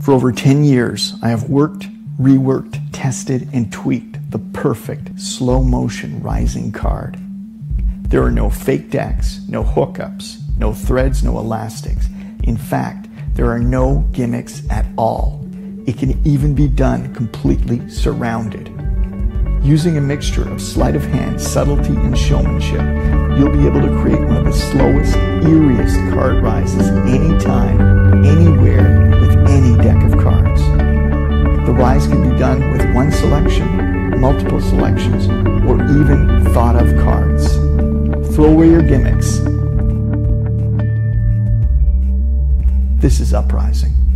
For over 10 years, I have worked, reworked, tested, and tweaked the perfect slow motion rising card. There are no fake decks, no hookups, no threads, no elastics. In fact, there are no gimmicks at all. It can even be done completely surrounded. Using a mixture of sleight of hand, subtlety, and showmanship, you'll be able to create one of the slowest, eeriest card rises The can be done with one selection, multiple selections, or even thought of cards. Throw away your gimmicks. This is Uprising.